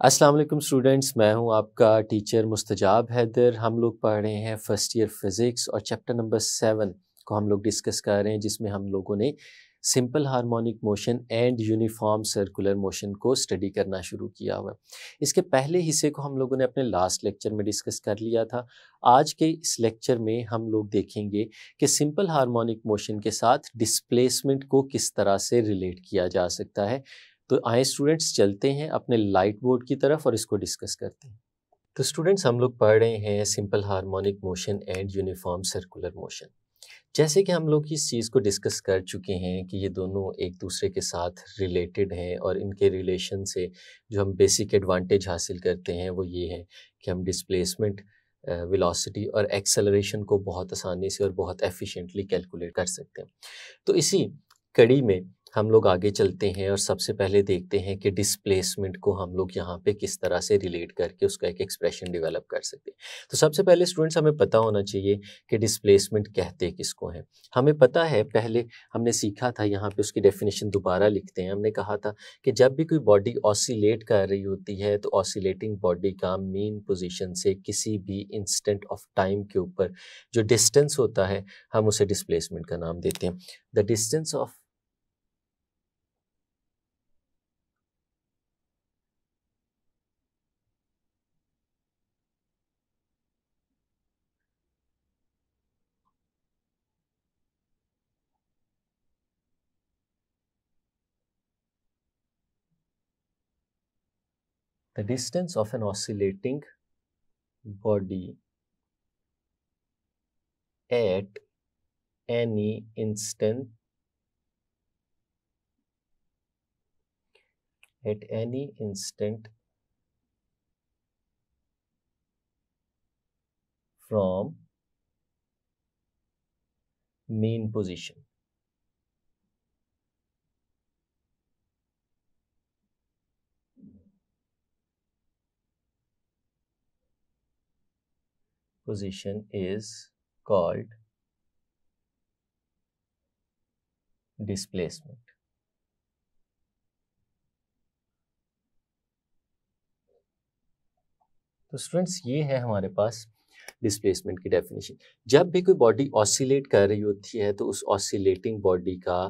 अस्सलाम वालेकुम स्टूडेंट्स, मैं हूँ आपका टीचर मुस्तजाब हैदर। हम लोग पढ़ रहे हैं फ़र्स्ट ईयर फ़िज़िक्स और चैप्टर नंबर सेवन को हम लोग डिस्कस कर रहे हैं, जिसमें हम लोगों ने simple harmonic motion and uniform circular motion को स्टडी करना शुरू किया हुआ इसके पहले हिस्से को हम लोगों ने अपने लास्ट लेक्चर में डिस्कस कर लिया था। आज के इस लेक्चर में हम लोग देखेंगे कि सिंपल हार्मोनिक मोशन के साथ डिस्प्लेसमेंट को किस तरह से रिलेट किया जा सकता है। तो आए स्टूडेंट्स चलते हैं अपने लाइट बोर्ड की तरफ़ और इसको डिस्कस करते हैं। तो स्टूडेंट्स हम लोग पढ़ रहे हैं simple harmonic motion and uniform circular motion जैसे कि हम लोग इस चीज़ को डिस्कस कर चुके हैं कि ये दोनों एक दूसरे के साथ रिलेटेड हैं और इनके रिलेशन से जो हम बेसिक एडवांटेज हासिल करते हैं वो ये है कि हम डिस्प्लेसमेंट वेलोसिटी और एक्सेलरेशन को बहुत आसानी से और बहुत एफिशिएंटली कैलकुलेट कर सकते हैं। तो इसी कड़ी में हम लोग आगे चलते हैं और सबसे पहले देखते हैं कि डिस्प्लेसमेंट को हम लोग यहाँ पे किस तरह से रिलेट करके उसका एक एक्सप्रेशन डेवलप कर सकते हैं। तो सबसे पहले स्टूडेंट्स हमें पता होना चाहिए कि डिस्प्लेसमेंट कहते किसको हैं। हमें पता है, पहले हमने सीखा था यहाँ पे उसकी डेफिनेशन दोबारा लिखते हैं। हमने कहा था कि जब भी कोई बॉडी ऑसिलेट कर रही होती है तो ऑसिलेटिंग बॉडी का मेन पोजिशन से किसी भी इंस्टेंट ऑफ़ टाइम के ऊपर जो डिस्टेंस होता है, हम उसे डिस्प्लेसमेंट का नाम देते हैं। The distance of the distance of an oscillating body at any instant at any instant from mean position position is called displacement. तो स्टूडेंट्स ये है हमारे पास डिस्प्लेसमेंट की डेफिनेशन जब भी कोई बॉडी ऑसिलेट कर रही होती है तो उस ऑसिलेटिंग बॉडी का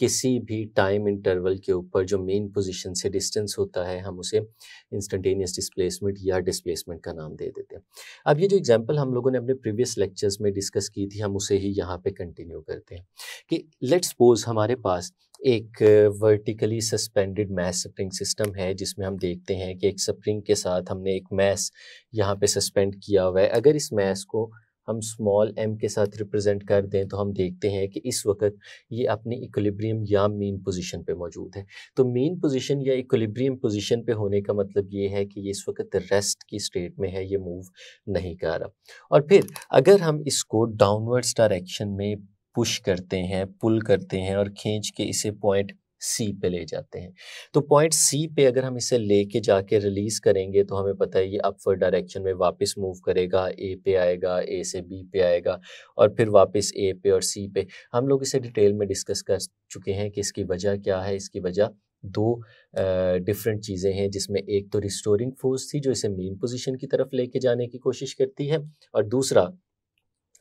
किसी भी टाइम इंटरवल के ऊपर जो मेन पोजीशन से डिस्टेंस होता है, हम उसे इंस्टेंटेनियस डिस्प्लेसमेंट या डिस्प्लेसमेंट का नाम दे देते हैं। अब ये जो एग्जांपल हम लोगों ने अपने प्रीवियस लेक्चर्स में डिस्कस की थी, हम उसे ही यहाँ पे कंटिन्यू करते हैं कि लेट सपोज़ हमारे पास एक vertically suspended mass spring system है, जिसमें हम देखते हैं कि एक स्प्रिंग के साथ हमने एक मैस यहाँ पे सस्पेंड किया हुआ है। अगर इस मैस को हम स्मॉल एम के साथ रिप्रेजेंट कर दें तो हम देखते हैं कि इस वक्त ये अपने इक्विलिब्रियम या मीन पोजीशन पे मौजूद है। तो मीन पोजीशन या इक्विलिब्रियम पोजीशन पे होने का मतलब ये है कि ये इस वक्त रेस्ट की स्टेट में है, ये मूव नहीं कर रहा। और फिर अगर हम इसको डाउनवर्ड्स डायरेक्शन में पुश करते हैं पुल करते हैं और खींच के इसे पॉइंट सी पे ले जाते हैं। तो पॉइंट सी पे अगर हम इसे लेके जाके रिलीज़ करेंगे तो हमें पता है ये अपवर्ड डायरेक्शन में वापस मूव करेगा। ए पे आएगा ए से बी पे आएगा और फिर वापस ए पे और सी पे। हम लोग इसे डिटेल में डिस्कस कर चुके हैं कि इसकी वजह क्या है। इसकी वजह दो डिफरेंट चीज़ें हैं, जिसमें एक तो रिस्टोरिंग फोर्स थी, जो इसे मेन पोजीशन की तरफ़ लेके जाने की कोशिश करती है और दूसरा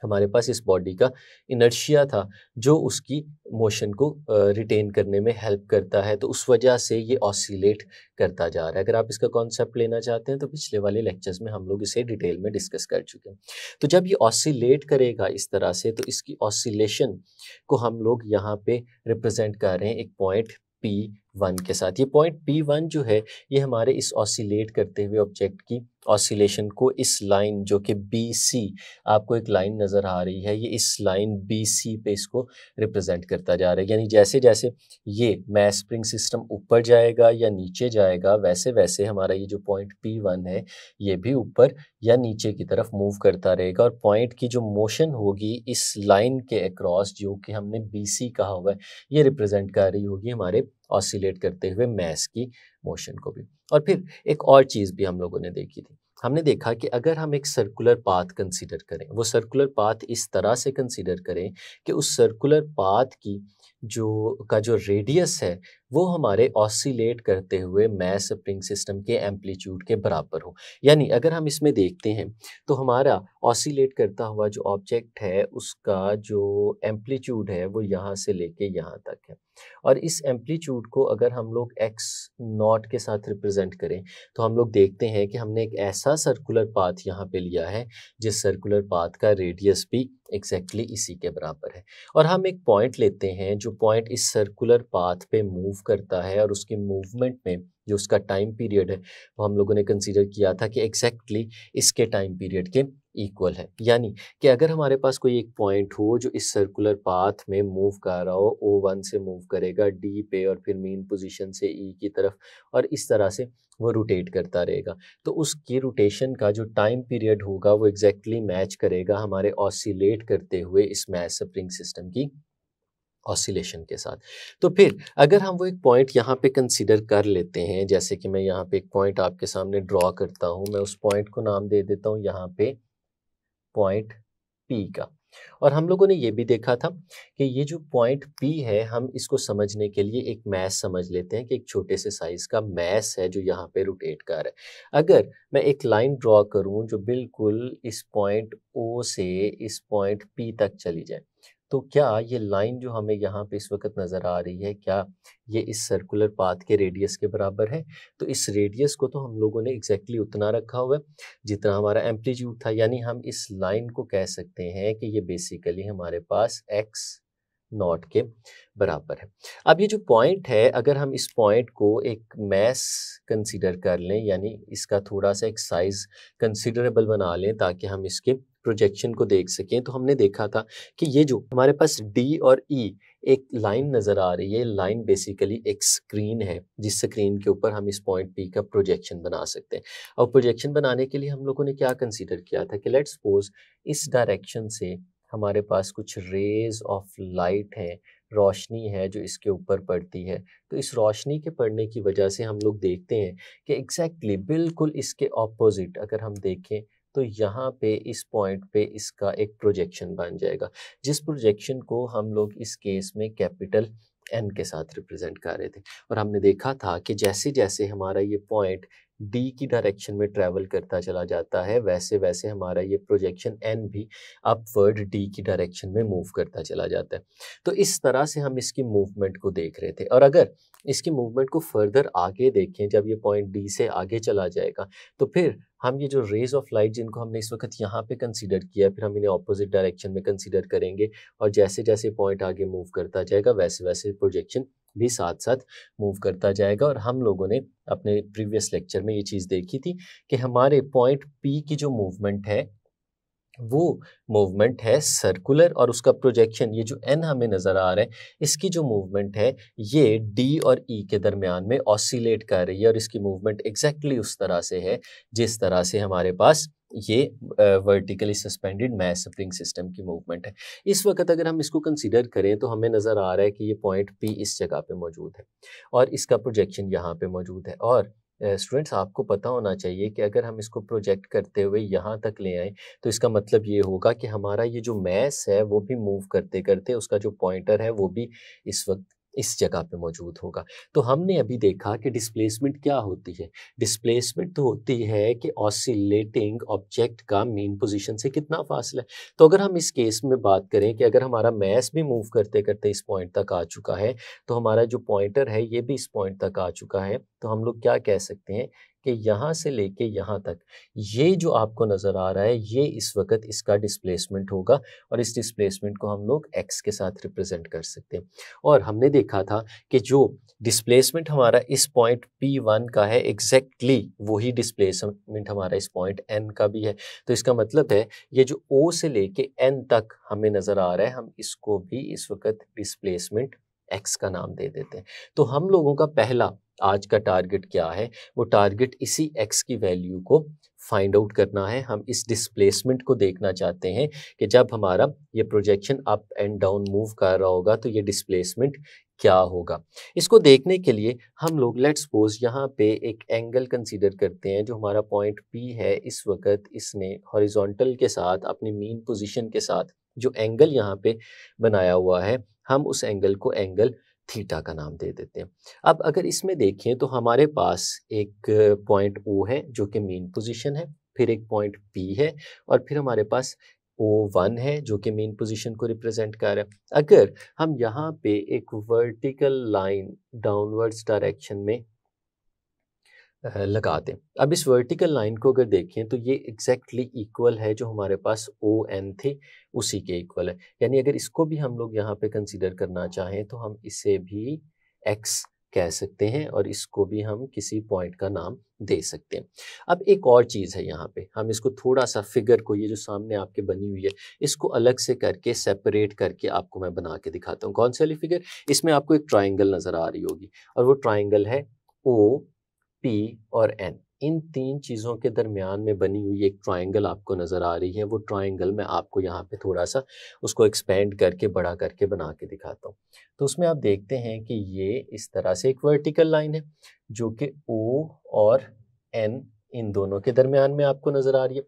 हमारे पास इस बॉडी का इनर्शिया था, जो उसकी मोशन को रिटेन करने में हेल्प करता है तो उस वजह से ये ऑसिलेट करता जा रहा है। अगर आप इसका कॉन्सेप्ट लेना चाहते हैं तो पिछले वाले लेक्चर्स में हम लोग इसे डिटेल में डिस्कस कर चुके हैं। तो जब ये ऑसिलेट करेगा इस तरह से तो इसकी ऑसिलेशन को हम लोग यहाँ पे रिप्रेजेंट कर रहे हैं, एक पॉइंट पी वन के साथ। ये पॉइंट पी वन जो है, ये हमारे इस ऑसिलेट करते हुए ऑब्जेक्ट की ऑसिलेशन को इस लाइन जो कि बी सी आपको एक लाइन नज़र आ रही है, ये इस लाइन बी सी पे इसको रिप्रेजेंट करता जा रहा है। यानी जैसे जैसे ये मैस स्प्रिंग सिस्टम ऊपर जाएगा या नीचे जाएगा वैसे वैसे हमारा ये जो पॉइंट पी वन है, ये भी ऊपर या नीचे की तरफ़ मूव करता रहेगा। और पॉइंट की जो मोशन होगी इस लाइन के अक्रॉस जो कि हमने बी सी कहा हुआ है, ये रिप्रेजेंट कर रही होगी हमारे ऑसिलेट करते हुए मैस की मोशन को भी। और फिर एक और चीज़ भी हम लोगों ने देखी थी। हमने देखा कि अगर हम एक सर्कुलर पाथ कंसीडर करें, वो सर्कुलर पाथ इस तरह से कंसीडर करें कि उस सर्कुलर पाथ की जो, का जो रेडियस है, वो हमारे ऑसिलेट करते हुए मैस स्प्रिंग सिस्टम के एम्पलीट्यूड के बराबर हो। यानी अगर हम इसमें देखते हैं तो हमारा ऑसिलेट करता हुआ जो ऑब्जेक्ट है, उसका जो एम्पलीट्यूड है, वो यहाँ से लेके यहाँ तक है। और इस एम्पलीट्यूड को अगर हम लोग एक्स नॉट के साथ रिप्रेजेंट करें तो हम लोग देखते हैं कि हमने एक ऐसा सर्कुलर पाथ यहाँ पे लिया है, जिस सर्कुलर पाथ का रेडियस भी एग्जैक्टली exactly इसी के बराबर है। और हम एक पॉइंट लेते हैं जो पॉइंट इस सर्कुलर पाथ पे मूव करता है और उसकी मूवमेंट में जो उसका टाइम पीरियड है, वो हम लोगों ने कंसीडर किया था कि एग्जैक्टली exactly इसके टाइम पीरियड के इक्वल है। यानी कि अगर हमारे पास कोई एक पॉइंट हो जो इस सर्कुलर पाथ में मूव कर रहा हो ओ वन से मूव करेगा डी पे और फिर मेन पोजीशन से ई e की तरफ़ और इस तरह से वो रोटेट करता रहेगा। तो उसकी रोटेशन का जो टाइम पीरियड होगा, वो एग्जैक्टली exactly मैच करेगा हमारे ऑसिलेट करते हुए इस मैच स्प्रिंग सिस्टम की ऑसिलेशन के साथ। तो फिर अगर हम वो एक पॉइंट यहाँ पे कंसीडर कर लेते हैं, जैसे कि मैं यहाँ पे एक पॉइंट आपके सामने ड्रॉ करता हूँ, मैं उस पॉइंट को नाम दे देता हूँ यहाँ पे पॉइंट पी का। और हम लोगों ने ये भी देखा था कि ये जो पॉइंट पी है, हम इसको समझने के लिए एक मैस समझ लेते हैं कि एक छोटे से साइज़ का मैस है जो यहाँ पे रोटेट कर रहा है। अगर मैं एक लाइन ड्रॉ करूँ जो बिल्कुल इस पॉइंट ओ से इस पॉइंट पी तक चली जाए तो क्या ये लाइन जो हमें यहाँ पे इस वक्त नज़र आ रही है, क्या ये इस सर्कुलर पाथ के रेडियस के बराबर है? तो इस रेडियस को तो हम लोगों ने एग्जैक्टली exactly उतना रखा हुआ है, जितना हमारा एम्पलीट्यूड था, यानी हम इस लाइन को कह सकते हैं कि ये बेसिकली हमारे पास एक्स नॉट के बराबर है। अब ये जो पॉइंट है, अगर हम इस पॉइंट को एक मैस कंसीडर कर लें, यानी इसका थोड़ा सा एक साइज़ कंसिडरेबल बना लें, ताकि हम इसके प्रोजेक्शन को देख सकें तो हमने देखा था कि ये जो हमारे पास डी और ई e एक लाइन नज़र आ रही है लाइन बेसिकली एक स्क्रीन है जिस स्क्रीन के ऊपर हम इस पॉइंट पी का प्रोजेक्शन बना सकते हैं। और प्रोजेक्शन बनाने के लिए हम लोगों ने क्या कंसीडर किया था कि लेट्स सपोज़ इस डायरेक्शन से हमारे पास कुछ रेज ऑफ़ लाइट है रोशनी है जो इसके ऊपर पड़ती है तो इस रोशनी के पड़ने की वजह से हम लोग देखते हैं कि एग्जैक्टली exactly, बिल्कुल इसके ऑपोजिट अगर हम देखें तो यहाँ पे इस पॉइंट पे इसका एक प्रोजेक्शन बन जाएगा। जिस प्रोजेक्शन को हम लोग इस केस में कैपिटल एन के साथ रिप्रेजेंट कर रहे थे, और हमने देखा था कि जैसे जैसे हमारा ये पॉइंट डी की डायरेक्शन में ट्रैवल करता चला जाता है वैसे वैसे हमारा ये प्रोजेक्शन एन भी अपवर्ड डी की डायरेक्शन में मूव करता चला जाता है। तो इस तरह से हम इसकी मूवमेंट को देख रहे थे। और अगर इसकी मूवमेंट को फर्दर आगे देखें, जब ये पॉइंट डी से आगे चला जाएगा तो फिर हम ये जो रेज ऑफ़ लाइट जिनको हमने इस वक्त यहाँ पे कंसीडर किया फिर हम इन्हें ऑपोजिट डायरेक्शन में कंसीडर करेंगे और जैसे जैसे पॉइंट आगे मूव करता जाएगा वैसे वैसे प्रोजेक्शन भी साथ साथ मूव करता जाएगा। और हम लोगों ने अपने प्रीवियस लेक्चर में ये चीज़ देखी थी कि हमारे पॉइंट पी की जो मूवमेंट है, वो मूवमेंट है सर्कुलर और उसका प्रोजेक्शन ये जो एन हमें नज़र आ रहा है, इसकी जो मूवमेंट है, ये डी और ई e के दरमियान में ऑसिलेट कर रही है और इसकी मूवमेंट एग्जैक्टली exactly उस तरह से है, जिस तरह से हमारे पास ये vertically suspended mass spring system की मूवमेंट है। इस वक्त अगर हम इसको कंसीडर करें तो हमें नज़र आ रहा है कि ये पॉइंट पी इस जगह पे मौजूद है और इसका प्रोजेक्शन यहाँ पे मौजूद है और स्टूडेंट्स आपको पता होना चाहिए कि अगर हम इसको प्रोजेक्ट करते हुए यहाँ तक ले आएँ तो इसका मतलब ये होगा कि हमारा ये जो मैस है वो भी मूव करते करते उसका जो पॉइंटर है वो भी इस वक्त इस जगह पे मौजूद होगा। तो हमने अभी देखा कि डिस्प्लेसमेंट क्या होती है? डिस्प्लेसमेंट तो होती है कि ऑसिलेटिंग ऑब्जेक्ट का मेन पोजीशन से कितना फासला है। तो अगर हम इस केस में बात करें कि अगर हमारा मैस भी मूव करते करते इस पॉइंट तक आ चुका है तो हमारा जो पॉइंटर है, ये भी इस पॉइंट तक आ चुका है। तो हम लोग क्या कह सकते हैं कि यहाँ से लेके यहाँ तक। ये जो आपको नज़र आ रहा है, ये इस वक्त इसका डिस्प्लेसमेंट होगा और इस डिस्प्लेसमेंट को हम लोग एक्स के साथ रिप्रेजेंट कर सकते हैं। और हमने देखा था कि जो डिस्प्लेसमेंट हमारा इस पॉइंट पी वन का है एग्जैक्टली exactly वही डिस्प्लेसमेंट हमारा इस पॉइंट एन का भी है। तो इसका मतलब है, ये जो ओ से लेके एन तक हमें नज़र आ रहा है, हम इसको भी इस वक्त डिस्प्लेसमेंट एक्स का नाम दे देते हैं। तो हम लोगों का पहला आज का टारगेट क्या है? वो टारगेट इसी एक्स की वैल्यू को फाइंड आउट करना है। हम इस डिस्प्लेसमेंट को देखना चाहते हैं कि जब हमारा ये projection up and down move कर रहा होगा तो ये डिस्प्लेसमेंट क्या होगा? इसको देखने के लिए हम लोग लेट सपोज़ यहाँ पे एक एंगल कंसीडर करते हैं जो हमारा पॉइंट पी है। इस वक्त इसने हॉरिजॉन्टल के साथ, अपनी मीन पोजीशन के साथ जो एंगल यहाँ पे बनाया हुआ है, हम उस एंगल को एंगल थीटा का नाम दे देते हैं। अब अगर इसमें देखें तो हमारे पास एक पॉइंट ओ है, जो कि मेन पोजीशन है, फिर एक पॉइंट पी है, और फिर हमारे पास ओ वन है, जो कि मेन पोजीशन को रिप्रेजेंट कर रहा है। अगर हम यहाँ पे एक वर्टिकल लाइन डाउनवर्ड्स डायरेक्शन में लगा दें। अब इस वर्टिकल लाइन को अगर देखें तो ये एग्जैक्टली exactly इक्वल है जो हमारे पास ओ एन थे, उसी के इक्वल है। यानी अगर इसको भी हम लोग यहाँ पे कंसीडर करना चाहें तो हम इसे भी एक्स कह सकते हैं और इसको भी हम किसी पॉइंट का नाम दे सकते हैं। अब एक और चीज़ है यहाँ पे। हम इसको थोड़ा सा फिगर को, ये जो सामने आपके बनी हुई है, इसको अलग से करके सेपरेट करके आपको मैं बना के दिखाता हूँ। कौन सी वाली फिगर इसमें आपको एक ट्राइंगल नज़र आ रही होगी और वो ट्राइंगल है ओ पी और एन इन तीन चीज़ों के दरमियान में बनी हुई एक ट्राइंगल आपको नज़र आ रही है। वो ट्राइंगल मैं आपको यहाँ पे थोड़ा सा उसको एक्सपेंड करके, बड़ा करके बना के दिखाता हूँ। तो उसमें आप देखते हैं कि ये इस तरह से एक वर्टिकल लाइन है, जो कि ओ और एन इन दोनों के दरमियान में आपको नज़र आ रही है।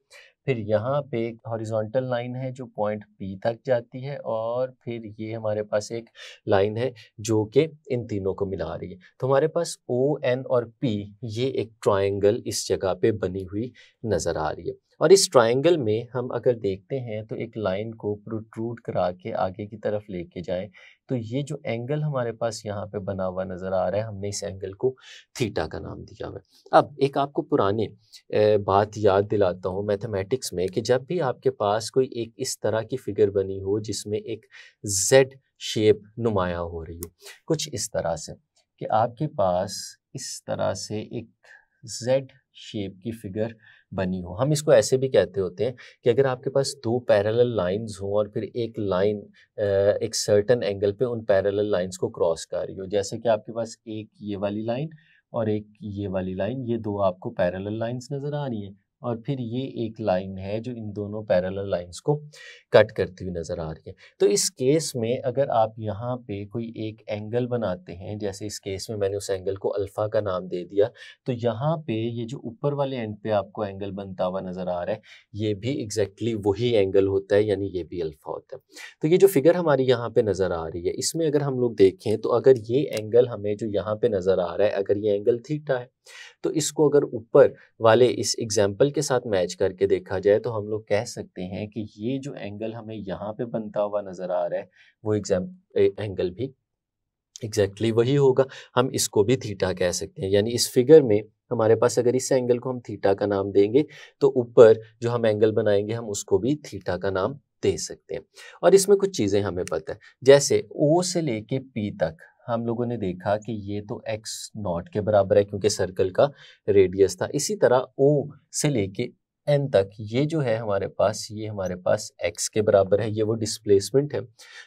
फिर यहाँ पे एक हॉरिजॉन्टल लाइन है जो पॉइंट पी तक जाती है और फिर ये हमारे पास एक लाइन है जो कि इन तीनों को मिला रही है। तो हमारे पास ओ एन और पी ये एक ट्राइंगल इस जगह पे बनी हुई नज़र आ रही है। और इस ट्रायंगल में हम अगर देखते हैं तो एक लाइन को प्रोट्रूड करा के आगे की तरफ़ लेके जाए तो ये जो एंगल हमारे पास यहाँ पे बना हुआ नज़र आ रहा है, हमने इस एंगल को थीटा का नाम दिया हुआ है। अब एक आपको पुराने बात याद दिलाता हूँ मैथमेटिक्स में कि जब भी आपके पास कोई एक इस तरह की फिगर बनी हो जिसमें एक जेड शेप नुमाया हो रही हो, कुछ इस तरह से, कि आपके पास इस तरह से एक जेड शेप की फिगर बनी हो। हम इसको ऐसे भी कहते होते हैं कि अगर आपके पास दो पैरल लाइंस हों और फिर एक लाइन एक सर्टन एंगल पे उन पैरल लाइंस को क्रॉस कर रही हो। जैसे कि आपके पास एक ये वाली लाइन और एक ये वाली लाइन ये दो आपको पैरल लाइंस नज़र आ रही हैं। और फिर ये एक लाइन है जो इन दोनों पैरेलल लाइंस को कट करती हुई नज़र आ रही है। तो इस केस में अगर आप यहाँ पे कोई एक एंगल बनाते हैं, जैसे इस केस में मैंने उस एंगल को अल्फ़ा का नाम दे दिया तो यहाँ पे ये जो ऊपर वाले एंड पे आपको एंगल बनता हुआ नज़र आ रहा है, ये भी एग्जैक्टली वही एंगल होता है, यानी ये भी अल्फ़ा होता है। तो ये जो फिगर हमारी यहाँ पर नज़र आ रही है, इसमें अगर हम लोग देखें तो अगर ये एंगल हमें जो यहाँ पर नज़र आ रहा है, अगर ये एंगल थीटा है तो इसको अगर ऊपर वाले इस एग्ज़ाम्पल के साथ मैच करके देखा जाए तो हम लोग कह सकते हैं कि ये जो एंगल हमें यहाँ पे बनता हुआ नज़र आ रहा है, वो एग्ज़ाम एंगल भी एग्जैक्टली exactly वही होगा। हम इसको भी थीटा कह सकते हैं। यानी इस फिगर में हमारे पास अगर इस एंगल को हम थीटा का नाम देंगे तो ऊपर जो हम एंगल बनाएँगे, हम उसको भी थीटा का नाम दे सकते हैं। और इसमें कुछ चीज़ें हमें पता है। जैसे ओ से लेके पी तक हम लोगों ने देखा कि ये तो एक्स नॉट के बराबर है क्योंकि सर्कल का रेडियस था। इसी तरह ओ से लेके एन तक, ये जो है हमारे पास, ये हमारे पास एक्स के बराबर है, ये वो डिस्प्लेसमेंट है,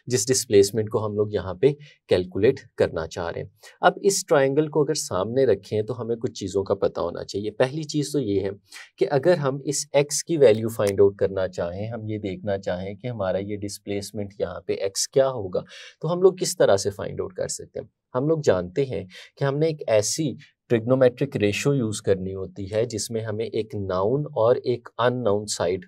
जिस डिस्प्लेसमेंट को हम लोग यहाँ पे कैलकुलेट करना चाह रहे हैं। अब इस ट्राइंगल को अगर सामने रखें तो हमें कुछ चीज़ों का पता होना चाहिए। पहली चीज़ तो ये है कि अगर हम इस एक्स की वैल्यू फाइंड आउट करना चाहें, हम ये देखना चाहें कि हमारा ये डिस्प्लेसमेंट यहाँ पे एक्स क्या होगा तो हम लोग किस तरह से फाइंड आउट कर सकते हैं? हम लोग जानते हैं कि हमने एक ऐसी ट्रिग्नोमेट्रिक रेशो यूज़ करनी होती है, जिसमें हमें एक नाउन और एक अननाउन साइड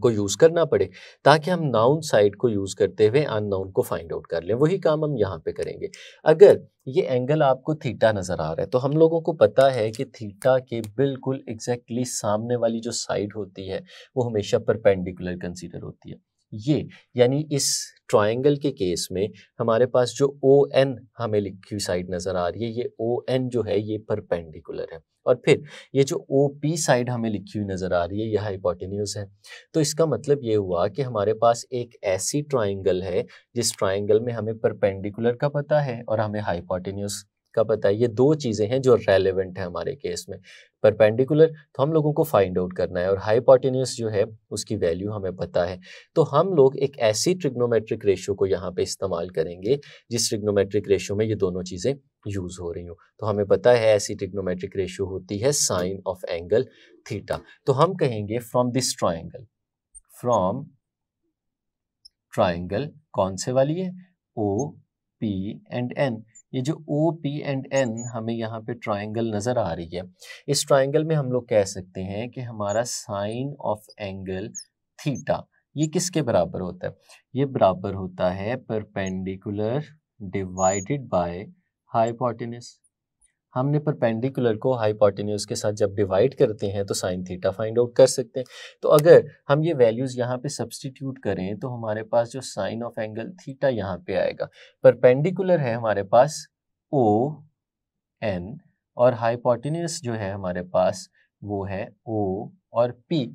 को यूज़ करना पड़े, ताकि हम नाउन साइड को यूज़ करते हुए अननाउन को फाइंड आउट कर लें। वही काम हम यहाँ पे करेंगे। अगर ये एंगल आपको थीटा नज़र आ रहा है तो हम लोगों को पता है कि थीटा के बिल्कुल एग्जैक्टली exactly सामने वाली जो साइड होती है, वो हमेशा परपेंडिकुलर कंसीडर होती है। ये, यानी इस ट्रायंगल के केस में हमारे पास जो ओ एन हमें लिखी साइड नज़र आ रही है, ये ओ एन जो है, ये परपेंडिकुलर है। और फिर ये जो ओ पी साइड हमें लिखी हुई नज़र आ रही है यह हाइपोटेन्यूज है। तो इसका मतलब ये हुआ कि हमारे पास एक ऐसी ट्राइंगल है, जिस ट्राइंगल में हमें परपेंडिकुलर का पता है और हमें हाइपोटेन्यूज का पता है ये दो चीज़ें हैं जो रेलिवेंट है हमारे केस में। परपेंडिकुलर तो हम लोगों को फाइंड आउट करना है और हाइपोटेन्यूस जो है, उसकी वैल्यू हमें पता है। तो हम लोग एक ऐसी ट्रिग्नोमेट्रिक रेशियो को यहाँ पे इस्तेमाल करेंगे, जिस ट्रिग्नोमेट्रिक रेशियो में ये दोनों चीज़ें यूज़ हो रही हूँ। तो हमें पता है ऐसी ट्रिग्नोमेट्रिक रेशियो होती है साइन ऑफ़ एंगल थीटा तो हम कहेंगे from this triangle from triangle कौन से वाली है? ओ पी एंड एन ये जो ओ पी एंड एन हमें यहाँ पे ट्राइंगल नज़र आ रही है, इस ट्राइंगल में हम लोग कह सकते हैं कि हमारा साइन ऑफ़ एंगल थीटा ये किसके बराबर होता है? ये बराबर होता है परपेंडिकुलर डिवाइडेड बाय हाइपोटेनस हमने परपेंडिकुलर को हाइपोटेन्यूज के साथ जब डिवाइड करते हैं तो साइन थीटा फाइंड आउट कर सकते हैं। तो अगर हम ये वैल्यूज़ यहाँ पे सब्सटीट्यूट करें तो हमारे पास जो साइन ऑफ़ एंगल थीटा यहाँ पे आएगा। परपेंडिकुलर है हमारे पास ओ एन और हाइपोटेन्यूस जो है हमारे पास वो है ओ और P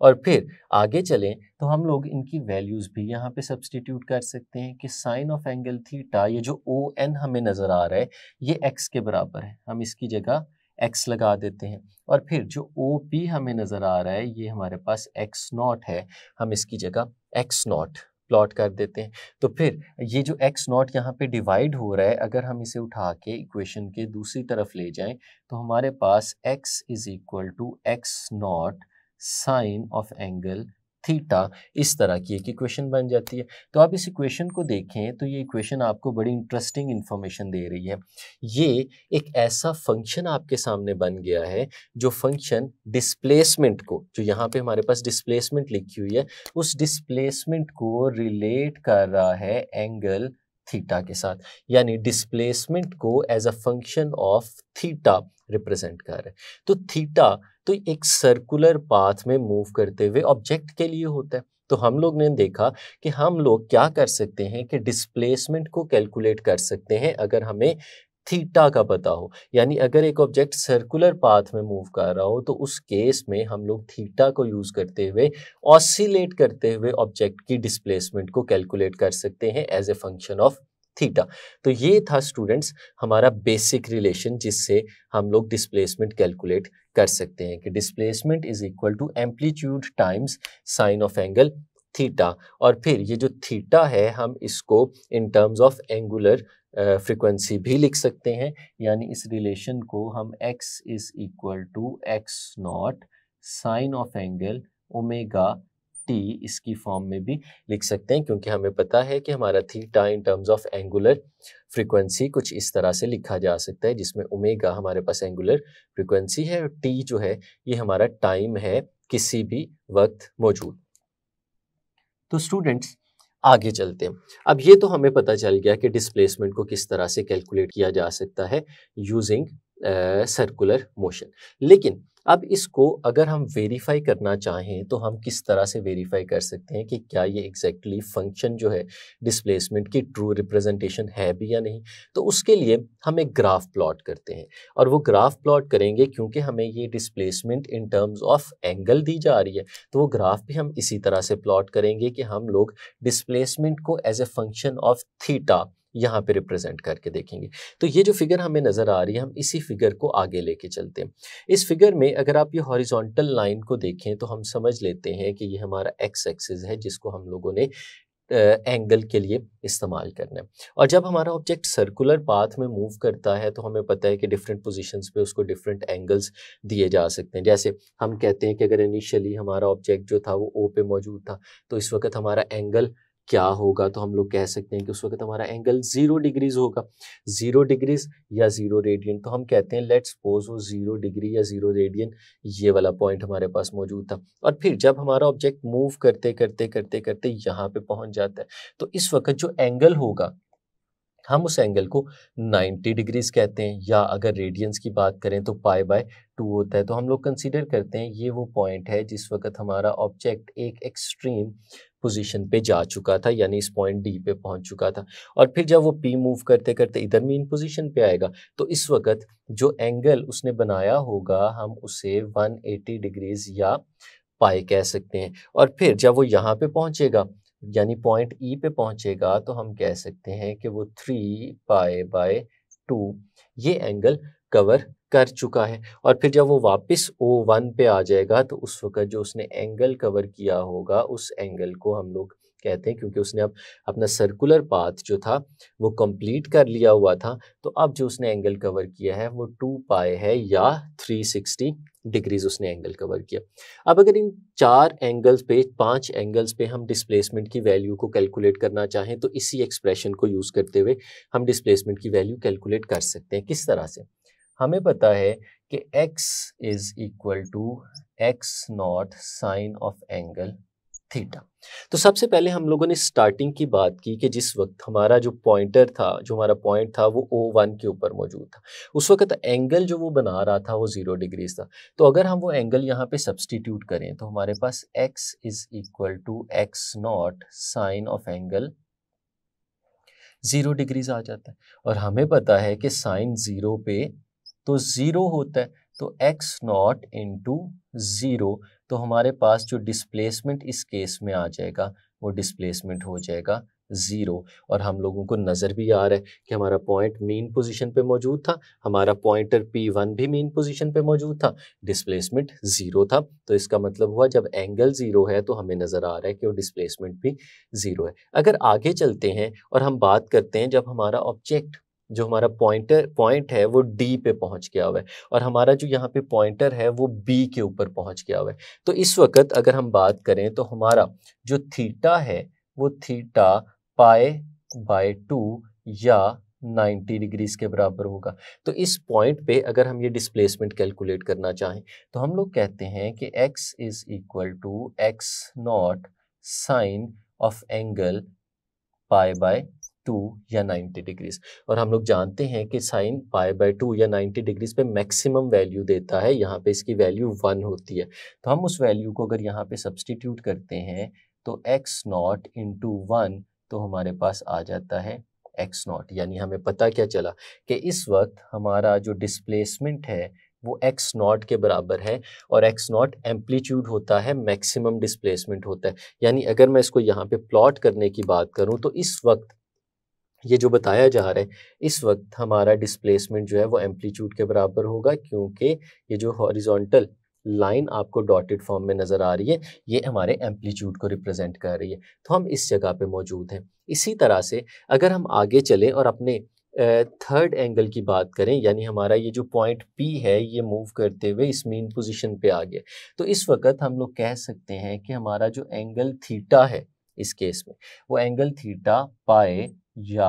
और फिर आगे चलें तो हम लोग इनकी वैल्यूज़ भी यहाँ पे सब्सटीट्यूट कर सकते हैं कि साइन ऑफ़ एंगल थीटा ये जो ओ एन हमें नज़र आ रहा है, ये एक्स के बराबर है। हम इसकी जगह एक्स लगा देते हैं। और फिर जो ओ पी हमें नज़र आ रहा है, ये हमारे पास एक्स नॉट है, हम इसकी जगह एक्स नॉट प्लॉट कर देते हैं। तो फिर ये जो एक्स नॉट यहाँ पे डिवाइड हो रहा है, अगर हम इसे उठा के इक्वेशन के दूसरी तरफ़ ले जाएँ तो हमारे पास x is equal to x naught sine of angle theta इस तरह की एक इक्वेशन बन जाती है। तो आप इस इक्वेशन को देखें तो ये इक्वेशन आपको बड़ी इंटरेस्टिंग इन्फॉर्मेशन दे रही है। ये एक ऐसा फ़ंक्शन आपके सामने बन गया है जो फ़ंक्शन डिस्प्लेसमेंट को, जो यहाँ पे हमारे पास डिस्प्लेसमेंट लिखी हुई है, उस डिस्प्लेसमेंट को रिलेट कर रहा है एंगल थीटा के साथ, यानी डिस्प्लेसमेंट को as a function of theta represent कर रहे हैं। तो थीटा तो एक सर्कुलर पाथ में मूव करते हुए ऑब्जेक्ट के लिए होता है। तो हम लोग ने देखा कि हम लोग क्या कर सकते हैं कि डिस्प्लेसमेंट को कैलकुलेट कर सकते हैं अगर हमें थीटा का पता हो। यानी अगर एक ऑब्जेक्ट सर्कुलर पाथ में मूव कर रहा हो तो उस केस में हम लोग थीटा को यूज़ करते हुए ऑसिलेट करते हुए ऑब्जेक्ट की डिस्प्लेसमेंट को कैलकुलेट कर सकते हैं as a function of theta. तो ये था स्टूडेंट्स हमारा बेसिक रिलेशन जिससे हम लोग डिस्प्लेसमेंट कैलकुलेट कर सकते हैं कि displacement is equal to amplitude times sine of angle theta. और फिर ये जो थीटा है, हम इसको in terms of angular frequency भी लिख सकते हैं। यानी इस रिलेशन को हम x is equal to x naught sine of angle omega t इसकी फॉर्म में भी लिख सकते हैं, क्योंकि हमें पता है कि हमारा theta in terms of angular frequency कुछ इस तरह से लिखा जा सकता है, जिसमें ओमेगा हमारे पास एंगुलर फ्रीक्वेंसी है और टी जो है, ये हमारा टाइम है किसी भी वक्त मौजूद। तो स्टूडेंट्स आगे चलते हैं। अब ये तो हमें पता चल गया कि डिस्प्लेसमेंट को किस तरह से कैलकुलेट किया जा सकता है यूजिंग सर्कुलर मोशन लेकिन अब इसको अगर हम वेरीफाई करना चाहें तो हम किस तरह से वेरीफाई कर सकते हैं कि क्या ये एग्जैक्टली exactly फ़ंक्शन जो है डिस्प्लेसमेंट की ट्रू रिप्रेजेंटेशन है भी या नहीं? तो उसके लिए हम एक ग्राफ प्लॉट करते हैं। और वो ग्राफ प्लॉट करेंगे क्योंकि हमें ये displacement in terms of angle दी जा रही है। तो वो ग्राफ भी हम इसी तरह से प्लॉट करेंगे कि हम लोग डिस्प्लेसमेंट को as a function of theta यहाँ पे रिप्रेजेंट करके देखेंगे। तो ये जो फिगर हमें नज़र आ रही है, हम इसी फिगर को आगे लेके चलते हैं। इस फिगर में अगर आप ये हॉरिजॉन्टल लाइन को देखें तो हम समझ लेते हैं कि ये हमारा एक्स एक्सिस है, जिसको हम लोगों ने एंगल के लिए इस्तेमाल करना है। और जब हमारा ऑब्जेक्ट सर्कुलर पाथ में मूव करता है तो हमें पता है कि डिफरेंट पोजीशंस पे उसको डिफरेंट एंगल्स दिए जा सकते हैं। जैसे हम कहते हैं कि अगर इनिशियली हमारा ऑब्जेक्ट जो था, वो ओ पे मौजूद था तो इस वक्त हमारा एंगल क्या होगा? तो हम लोग कह सकते हैं कि उस वक्त हमारा एंगल ज़ीरो डिग्रीज होगा। ज़ीरो डिग्रीज या ज़ीरो रेडियन तो हम कहते हैं लेट्स सपोज़ वो ज़ीरो डिग्री या ज़ीरो रेडियन ये वाला पॉइंट हमारे पास मौजूद था। और फिर जब हमारा ऑब्जेक्ट मूव करते करते करते करते यहाँ पे पहुँच जाता है तो इस वक्त जो एंगल होगा हम उस एंगल को 90 डिग्रीज कहते हैं, या अगर रेडियंस की बात करें तो पाई बाय टू होता है तो हम लोग कंसीडर करते हैं ये वो पॉइंट है जिस वक्त हमारा ऑब्जेक्ट एक एक्सट्रीम पोजीशन पे जा चुका था, यानी इस पॉइंट डी पे पहुँच चुका था। और फिर जब वो पी मूव करते करते इधर मीन पोजीशन पे आएगा तो इस वक्त जो एंगल उसने बनाया होगा, हम उसे 180 डिग्रीज या पाए कह सकते हैं। और फिर जब वो यहाँ पे पहुंचेगा यानी पॉइंट ई e पे पहुंचेगा तो हम कह सकते हैं कि वो थ्री पाए बाय टू ये एंगल कवर कर चुका है। और फिर जब वो वापस ओ वन पे आ जाएगा तो उस वक्त जो उसने एंगल कवर किया होगा, उस एंगल को हम लोग कहते हैं, क्योंकि उसने अब अपना सर्कुलर पाथ जो था, वो कंप्लीट कर लिया हुआ था। तो अब जो उसने एंगल कवर किया है, वो टू पाए है या थ्री सिक्सटी डिग्रीज उसने एंगल कवर किया। अब अगर इन चार एंगल्स पे, पाँच एंगल्स पे हम डिस्प्लेसमेंट की वैल्यू को कैलकुलेट करना चाहें तो इसी एक्सप्रेशन को यूज़ करते हुए हम डिस्प्लेसमेंट की वैल्यू कैलकुलेट कर सकते हैं। किस तरह से? हमें पता है कि x is equal to x naught sine of angle theta. तो सबसे पहले हम लोगों ने स्टार्टिंग की बात की कि जिस वक्त हमारा जो पॉइंटर था, जो हमारा पॉइंट था, वो ओ वन के ऊपर मौजूद था। उस वक्त एंगल जो वो बना रहा था, वो ज़ीरो डिग्रीज था। तो अगर हम वो एंगल यहाँ पे सब्सटीट्यूट करें तो हमारे पास x is equal to x naught sine of angle zero degrees आ जाता है। और हमें पता है कि साइन ज़ीरो पे तो ज़ीरो होता है तो एक्स नॉट इंटू ज़ीरो तो हमारे पास जो डिस्प्लेसमेंट इस केस में आ जाएगा, वो डिस्प्लेसमेंट हो जाएगा ज़ीरो और हम लोगों को नज़र भी आ रहा है कि हमारा पॉइंट मेन पोजीशन पे मौजूद था, हमारा पॉइंटर पी वन भी मेन पोजीशन पे मौजूद था डिस्प्लेसमेंट ज़ीरो था। तो इसका मतलब हुआ जब एंगल ज़ीरो है तो हमें नज़र आ रहा है कि वो डिस्प्लेसमेंट भी ज़ीरो है। अगर आगे चलते हैं और हम बात करते हैं जब हमारा ऑब्जेक्ट जो हमारा पॉइंटर पॉइंट है, वो डी पे पहुँच गया हुआ है। और हमारा जो यहाँ पे पॉइंटर है, वो बी के ऊपर पहुँच गया हुआ है। तो इस वक्त अगर हम बात करें तो हमारा जो थीटा है, वो थीटा पाए बाय टू या 90 डिग्रीज के बराबर होगा। तो इस पॉइंट पे अगर हम ये डिस्प्लेसमेंट कैलकुलेट करना चाहें तो हम लोग कहते हैं कि x is equal to x naught sine of angle pi by two या 90 डिग्रीज। और हम लोग जानते हैं कि साइन पाई बाय टू या 90 डिग्रीज पे मैक्सिमम वैल्यू देता है, यहाँ पे इसकी वैल्यू वन होती है। तो हम उस वैल्यू को अगर यहाँ पे सब्सटीट्यूट करते हैं तो एक्स नॉट इंटू वन तो हमारे पास आ जाता है एक्स नॉट। यानी हमें पता क्या चला कि इस वक्त हमारा जो डिस्प्लेसमेंट है, वो एक्स नॉट के बराबर है और एक्स नॉट एम्पलीट्यूड होता है, मैक्सिमम डिस्प्लेसमेंट होता है। यानी अगर मैं इसको यहाँ पे प्लॉट करने की बात करूँ तो इस वक्त ये जो बताया जा रहा है, इस वक्त हमारा डिस्प्लेसमेंट जो है वो एम्पलीट्यूड के बराबर होगा क्योंकि ये जो हॉरिजॉन्टल लाइन आपको डॉटेड फॉर्म में नज़र आ रही है, ये हमारे एम्पलीट्यूड को रिप्रेजेंट कर रही है। तो हम इस जगह पे मौजूद हैं। इसी तरह से अगर हम आगे चलें और अपने थर्ड एंगल की बात करें, यानी हमारा ये जो पॉइंट पी है, ये मूव करते हुए इस मीन पोजीशन पे आ गया। तो इस वक्त हम लोग कह सकते हैं कि हमारा जो एंगल थीटा है, इस केस में, वो एंगल थीटा पाए या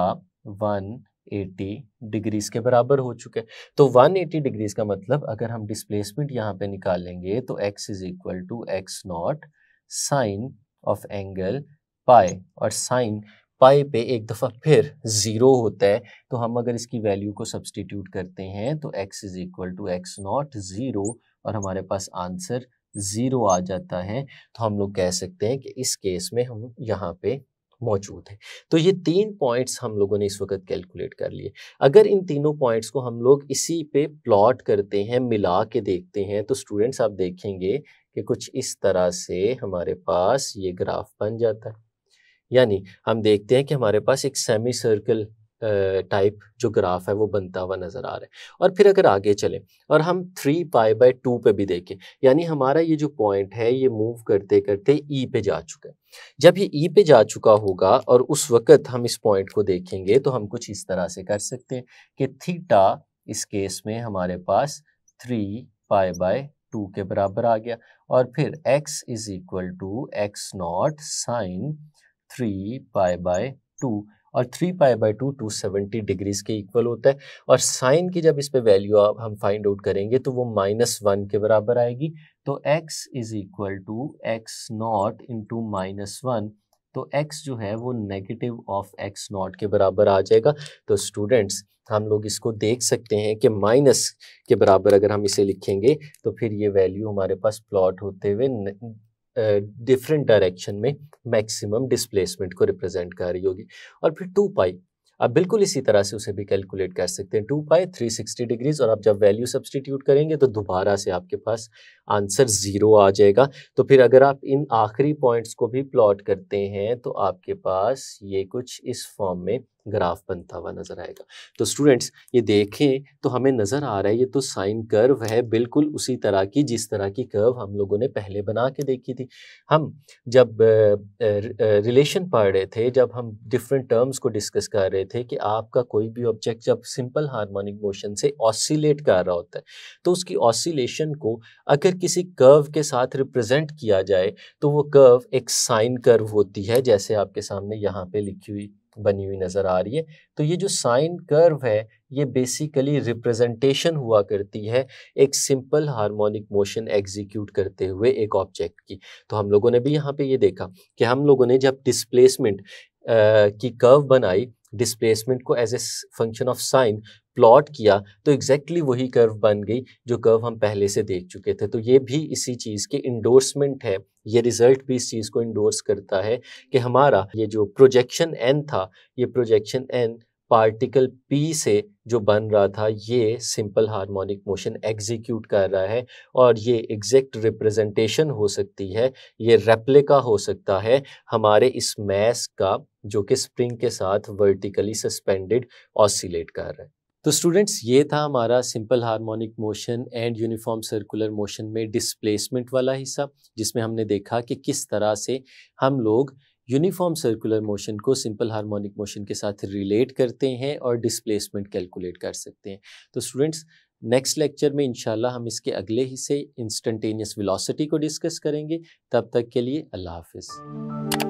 180 डिग्रीज के बराबर हो चुके तो 180 डिग्रीज का मतलब अगर हम डिस्प्लेसमेंट यहाँ पे निकालेंगे तो x is equal to x naught sine of angle pi और साइन पाई पे एक दफ़ा फिर ज़ीरो होता है। तो हम अगर इसकी वैल्यू को सब्सटीट्यूट करते हैं तो x is equal to x naught zero और हमारे पास आंसर ज़ीरो आ जाता है। तो हम लोग कह सकते हैं कि इस केस में हम यहाँ पे मौजूद है। तो ये तीन पॉइंट्स हम लोगों ने इस वक्त कैलकुलेट कर लिए। अगर इन तीनों पॉइंट्स को हम लोग इसी पे प्लॉट करते हैं, मिला के देखते हैं तो स्टूडेंट्स आप देखेंगे कि कुछ इस तरह से हमारे पास ये ग्राफ बन जाता है। यानी हम देखते हैं कि हमारे पास एक सेमी सर्कल टाइप जो ग्राफ है वो बनता हुआ नज़र आ रहा है। और फिर अगर आगे चलें, और हम थ्री पाई बाय टू पे भी देखें, यानी हमारा ये जो पॉइंट है, ये मूव करते करते ई e पे जा चुका है। जब ये ई e पे जा चुका होगा, और उस वक़्त हम इस पॉइंट को देखेंगे तो हम कुछ इस तरह से कर सकते हैं कि थीटा इस केस में हमारे पास थ्री पाई बाय टू के बराबर आ गया, और फिर x is equal to x naught sine three pi by two और three pi by two two seventy degrees के इक्वल होता है। और साइन की जब इस पे वैल्यू आप, हम फाइंड आउट करेंगे तो वो माइनस वन के बराबर आएगी। तो x is equal to x naught into minus one तो x जो है वो नेगेटिव ऑफ़ x नॉट के बराबर आ जाएगा। तो स्टूडेंट्स हम लोग इसको देख सकते हैं कि माइनस के बराबर अगर हम इसे लिखेंगे तो फिर ये वैल्यू हमारे पास प्लॉट होते हुए डिफरेंट डायरेक्शन में मैक्सिमम डिस्प्लेसमेंट को रिप्रेजेंट कर रही होगी। और फिर टू पाई आप बिल्कुल इसी तरह से उसे भी कैलकुलेट कर सकते हैं। Two pi three sixty degrees और आप जब वैल्यू सब्सटीट्यूट करेंगे तो दोबारा से आपके पास आंसर ज़ीरो आ जाएगा। तो फिर अगर आप इन आखिरी पॉइंट्स को भी प्लॉट करते हैं तो आपके पास ये कुछ इस फॉर्म में ग्राफ बनता हुआ नज़र आएगा। तो स्टूडेंट्स ये देखें तो हमें नज़र आ रहा है, ये तो साइन कर्व है, बिल्कुल उसी तरह की, जिस तरह की कर्व हम लोगों ने पहले बना के देखी थी। हम जब रिलेशन पढ़ रहे थे, जब हम डिफरेंट टर्म्स को डिस्कस कर रहे थे कि आपका कोई भी ऑब्जेक्ट जब सिंपल हारमोनिक मोशन से ऑसिलेट कर रहा होता है तो उसकी ऑसिलेशन को अगर किसी कर्व के साथ रिप्रेजेंट किया जाए तो वो कर्व एक साइन कर्व होती है, जैसे आपके सामने यहाँ पे लिखी हुई बनी हुई नज़र आ रही है। तो ये जो साइन कर्व है, ये बेसिकली रिप्रेजेंटेशन हुआ करती है एक सिंपल हार्मोनिक मोशन एग्जीक्यूट करते हुए एक ऑब्जेक्ट की। तो हम लोगों ने भी यहाँ पे ये देखा कि हम लोगों ने जब डिस्प्लेसमेंट की कर्व बनाई डिस्प्लेसमेंट को as a function of sine plot किया तो एग्जैक्टली exactly वही कर्व बन गई, जो कर्व हम पहले से देख चुके थे। तो ये भी इसी चीज़ के इंडोर्समेंट है। ये रिज़ल्ट भी इस चीज़ को इंडोर्स करता है कि हमारा ये जो प्रोजेक्शन एन था, ये प्रोजेक्शन एन पार्टिकल पी से जो बन रहा था, ये सिंपल हार्मोनिक मोशन एग्जीक्यूट कर रहा है और ये एग्जैक्ट रिप्रेजेंटेशन हो सकती है, ये रेप्लिका हो सकता है हमारे इस मैस का, जो कि स्प्रिंग के साथ वर्टिकली सस्पेंडेड ऑसिलेट कर रहा है। तो स्टूडेंट्स ये था हमारा simple harmonic motion and uniform circular motion में डिस्प्लेसमेंट वाला हिस्सा, जिसमें हमने देखा कि किस तरह से हम लोग यूनिफॉर्म सर्कुलर मोशन को सिंपल हार्मोनिक मोशन के साथ रिलेट करते हैं और डिस्प्लेसमेंट कैलकुलेट कर सकते हैं। तो स्टूडेंट्स नेक्स्ट लेक्चर में इंशाल्लाह हम इसके अगले हिस्से इंस्टेंटेनियस वेलोसिटी को डिस्कस करेंगे। तब तक के लिए अल्लाह हाफिज़।